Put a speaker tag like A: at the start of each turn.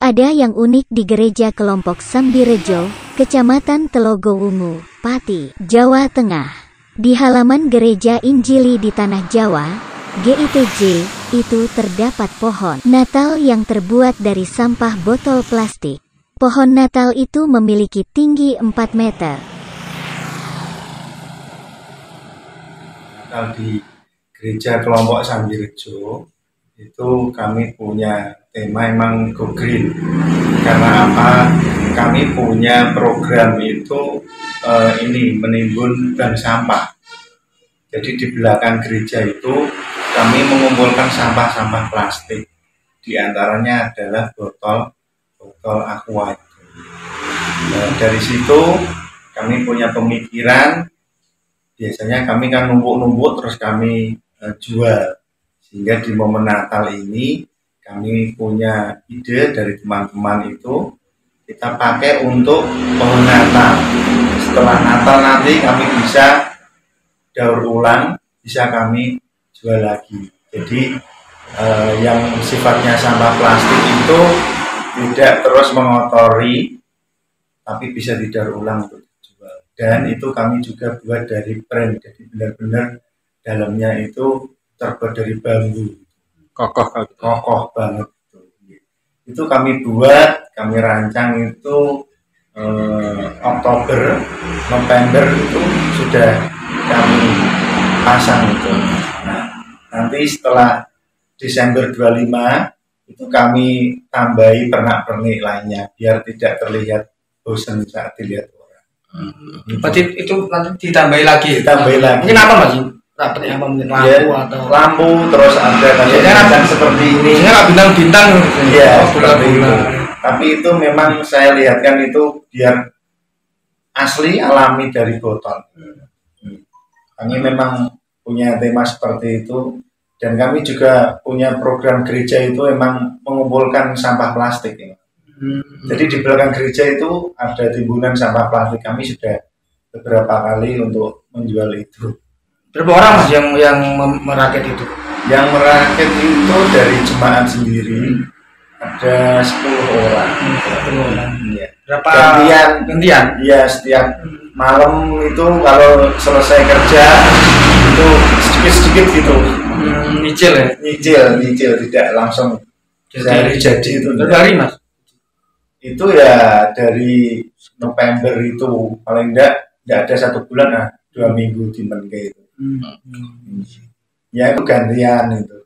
A: Ada yang unik di gereja kelompok Sambirejo, Kecamatan Telogowungu, Pati, Jawa Tengah. Di halaman gereja Injili di Tanah Jawa, GITJ, itu terdapat pohon Natal yang terbuat dari sampah botol plastik. Pohon Natal itu memiliki tinggi 4 meter.
B: Natal di gereja kelompok Sambirejo itu kami punya tema emang go green. Karena apa? Kami punya program itu eh, ini menimbun dan sampah. Jadi di belakang gereja itu kami mengumpulkan sampah-sampah plastik. Di antaranya adalah botol botol aqua itu. Nah, dari situ kami punya pemikiran biasanya kami kan numpuk-numpuk terus kami eh, jual sehingga di momen Natal ini kami punya ide dari teman-teman itu kita pakai untuk pohon Natal. Setelah Natal nanti kami bisa daur ulang, bisa kami jual lagi. Jadi eh, yang sifatnya sampah plastik itu tidak terus mengotori, tapi bisa didaur ulang untuk. Dan itu kami juga buat dari brand, jadi benar-benar dalamnya itu terbuat dari bambu.
C: Kokoh kali.
B: kokoh banget itu kami buat kami rancang itu eh, Oktober November itu sudah kami pasang itu. Nah, nanti setelah Desember 25 itu kami tambahi pernak-pernik lainnya biar tidak terlihat bosan saat dilihat
D: Berarti itu nanti ditambahi lagi.
B: Ditambahi lagi.
D: Mungkin apa mas? Dapat yang mungkin lampu
B: Ya,
D: atau
B: lampu terus ada
D: Ya,
B: kadang seperti ini
D: Ini nggak bintang-bintang.
B: Iya,
D: Oh,
B: seperti itu. Tapi itu memang saya lihatkan itu biar asli alami dari botol. Hmm. Kami memang punya tema seperti itu dan kami juga punya program gereja itu memang mengumpulkan sampah plastik. ya.
D: Hmm.
B: Jadi di belakang gereja itu ada timbunan sampah plastik. Kami sudah beberapa kali untuk menjual itu.
D: Berapa orang mas yang yang merakit itu?
B: Yang merakit itu dari jemaat sendiri ada 10 orang.
D: Satu orang.
B: Iya.
D: Berapa
B: Gantian.
D: Gantian.
B: Iya setiap malam itu kalau selesai kerja itu sedikit-sedikit gitu
D: Hmm, nyicil ya.
B: nyicil nyicil tidak langsung sehari jadi itu
D: Berapa hari mas?
B: Itu ya dari November itu paling enggak enggak ada satu bulan lah dua minggu di Menke itu
D: Hmm.
B: ya itu gantian itu